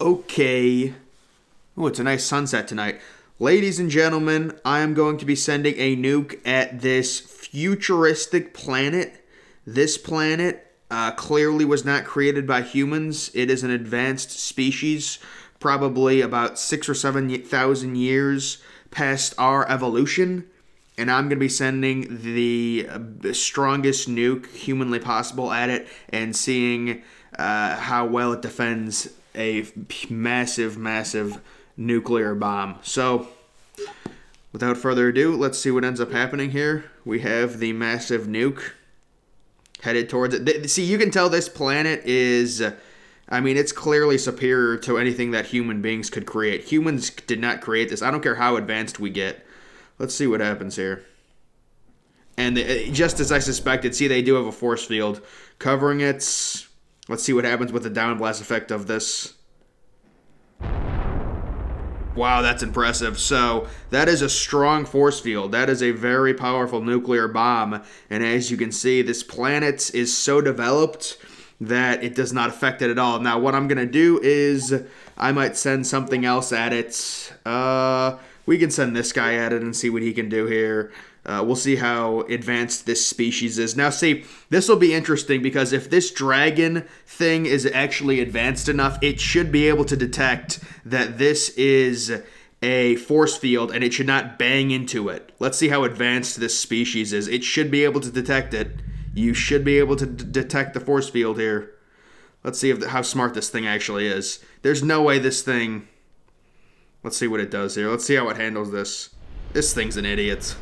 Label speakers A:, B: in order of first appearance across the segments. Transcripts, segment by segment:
A: Okay. Oh, it's a nice sunset tonight. Ladies and gentlemen, I am going to be sending a nuke at this futuristic planet. This planet uh, clearly was not created by humans. It is an advanced species, probably about six or seven thousand years past our evolution. And I'm going to be sending the uh, strongest nuke humanly possible at it and seeing uh, how well it defends a massive, massive nuclear bomb. So, without further ado, let's see what ends up happening here. We have the massive nuke headed towards it. See, you can tell this planet is. I mean, it's clearly superior to anything that human beings could create. Humans did not create this. I don't care how advanced we get. Let's see what happens here. And uh, just as I suspected, see, they do have a force field covering it. Let's see what happens with the downblast effect of this. Wow, that's impressive. So, that is a strong force field. That is a very powerful nuclear bomb. And as you can see, this planet is so developed that it does not affect it at all. Now, what I'm going to do is I might send something else at it. Uh, we can send this guy at it and see what he can do here. Uh, we'll see how advanced this species is. Now, see, this will be interesting because if this dragon thing is actually advanced enough, it should be able to detect that this is a force field and it should not bang into it. Let's see how advanced this species is. It should be able to detect it. You should be able to detect the force field here. Let's see if how smart this thing actually is. There's no way this thing... Let's see what it does here. Let's see how it handles this. This thing's an idiot.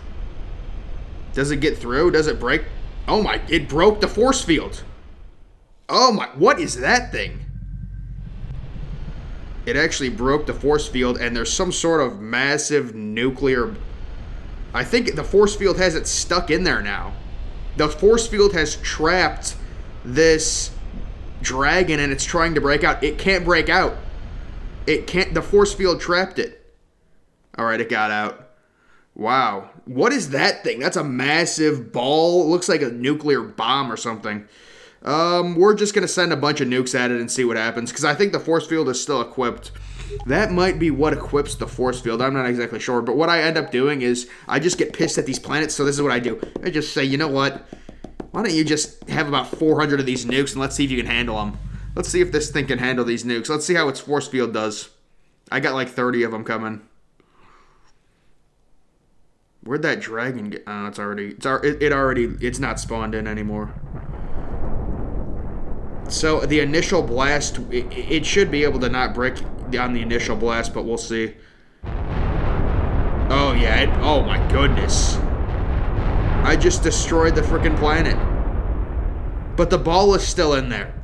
A: Does it get through? Does it break? Oh my, it broke the force field. Oh my, what is that thing? It actually broke the force field and there's some sort of massive nuclear... I think the force field has it stuck in there now. The force field has trapped this dragon and it's trying to break out. It can't break out. It can't, the force field trapped it. All right, it got out. Wow. What is that thing? That's a massive ball. It looks like a nuclear bomb or something. Um, we're just going to send a bunch of nukes at it and see what happens, because I think the force field is still equipped. That might be what equips the force field. I'm not exactly sure. But what I end up doing is I just get pissed at these planets, so this is what I do. I just say, you know what? Why don't you just have about 400 of these nukes and let's see if you can handle them. Let's see if this thing can handle these nukes. Let's see how its force field does. I got like 30 of them coming. Where'd that dragon get? Oh, it's already, it's it, it already, it's not spawned in anymore. So the initial blast, it, it should be able to not break on the initial blast, but we'll see. Oh yeah, it, oh my goodness. I just destroyed the freaking planet. But the ball is still in there.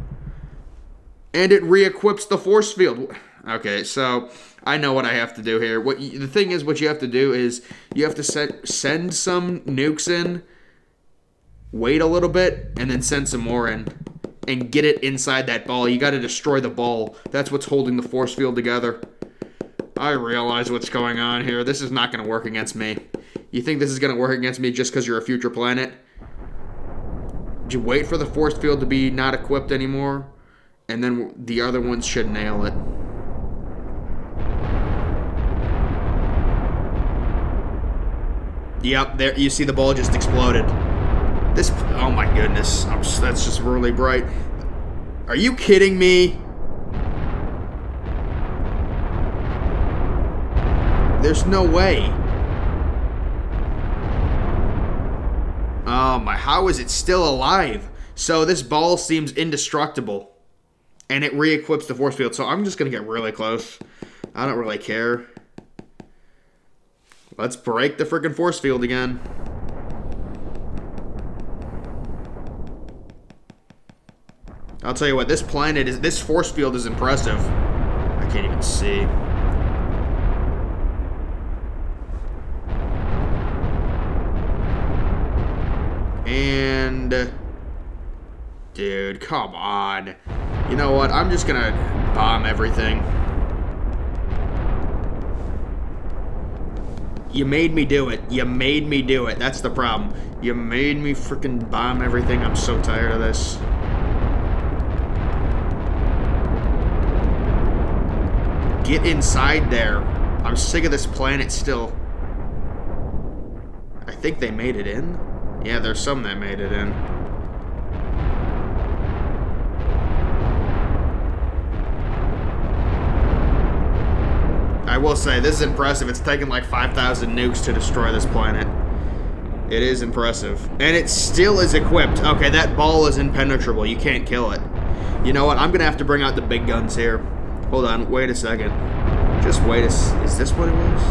A: And it re-equips the force field. Okay, so I know what I have to do here. What the thing is, what you have to do is you have to set, send some nukes in, wait a little bit, and then send some more in, and get it inside that ball. You got to destroy the ball. That's what's holding the force field together. I realize what's going on here. This is not going to work against me. You think this is going to work against me just because you're a future planet? You wait for the force field to be not equipped anymore? And then the other ones should nail it. Yep, there you see the ball just exploded. This, oh my goodness, just, that's just really bright. Are you kidding me? There's no way. Oh my, how is it still alive? So this ball seems indestructible. And it re-equips the force field, so I'm just to get really close. I don't really care. Let's break the freaking force field again. I'll tell you what, this planet is, this force field is impressive. I can't even see. And, dude, come on. You know what, I'm just gonna bomb everything. You made me do it. You made me do it. That's the problem. You made me freaking bomb everything. I'm so tired of this. Get inside there. I'm sick of this planet still. I think they made it in. Yeah, there's some that made it in. Will say, this is impressive. It's taken like 5,000 nukes to destroy this planet. It is impressive. And it still is equipped. Okay, that ball is impenetrable. You can't kill it. You know what? I'm going to have to bring out the big guns here. Hold on. Wait a second. Just wait a... Is this what it was?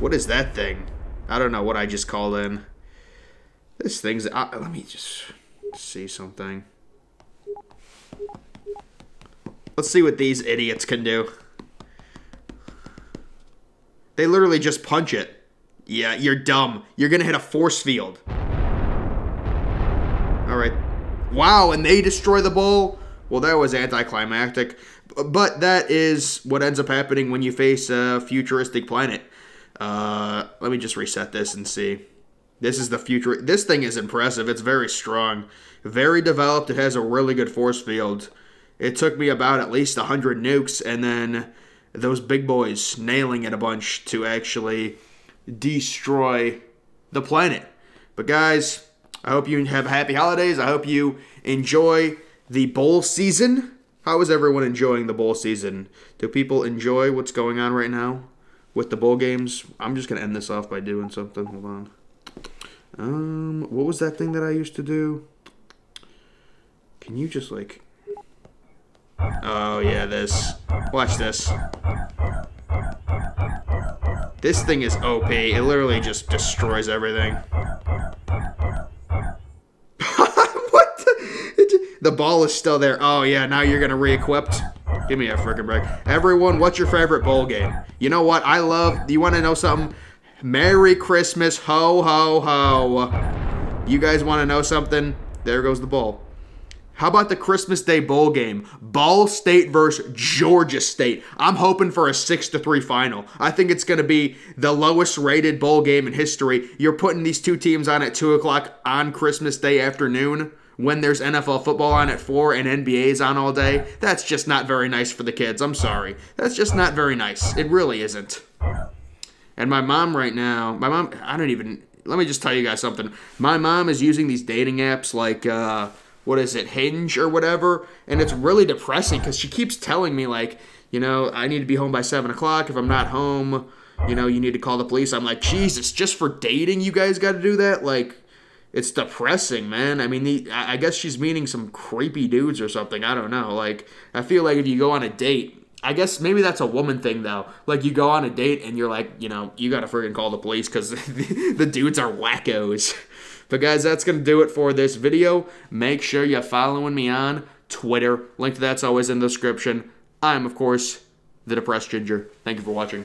A: What is that thing? I don't know what I just called in. This thing's... Uh, let me just see something. Let's see what these idiots can do. They literally just punch it. Yeah, you're dumb. You're to hit a force field. All right. Wow, and they destroy the bowl? Well, that was anticlimactic. But that is what ends up happening when you face a futuristic planet. Uh, let me just reset this and see. This is the future. This thing is impressive. It's very strong, very developed. It has a really good force field. It took me about at least 100 nukes and then those big boys nailing it a bunch to actually destroy the planet. But guys, I hope you have happy holidays. I hope you enjoy the bowl season. How is everyone enjoying the bowl season? Do people enjoy what's going on right now? With the bowl games. I'm just gonna end this off by doing something. Hold on. Um, what was that thing that I used to do? Can you just like? Oh yeah, this. Watch this. This thing is OP. It literally just destroys everything. what? The, the ball is still there. Oh yeah, now you're gonna re-equipped. Give me a freaking break. Everyone, what's your favorite bowl game? You know what? I love. You want to know something? Merry Christmas, ho ho ho. You guys want to know something? There goes the bowl. How about the Christmas Day bowl game? Ball State versus Georgia State. I'm hoping for a 6 to 3 final. I think it's going to be the lowest rated bowl game in history. You're putting these two teams on at 2 o'clock on Christmas Day afternoon when there's NFL football on at 4 and NBA's on all day, that's just not very nice for the kids. I'm sorry. That's just not very nice. It really isn't. And my mom right now, my mom, I don't even, let me just tell you guys something. My mom is using these dating apps like, uh, what is it, Hinge or whatever, and it's really depressing because she keeps telling me, like, you know, I need to be home by 7 o'clock. If I'm not home, you know, you need to call the police. I'm like, Jesus, just for dating, you guys got to do that? Like, it's depressing, man. I mean, the, I guess she's meeting some creepy dudes or something. I don't know. Like, I feel like if you go on a date, I guess maybe that's a woman thing though. Like, you go on a date and you're like, you know, you gotta freaking call the police because the, the dudes are wackos. But guys, that's gonna do it for this video. Make sure you're following me on Twitter. Link to that's always in the description. I'm, of course, the Depressed Ginger. Thank you for watching.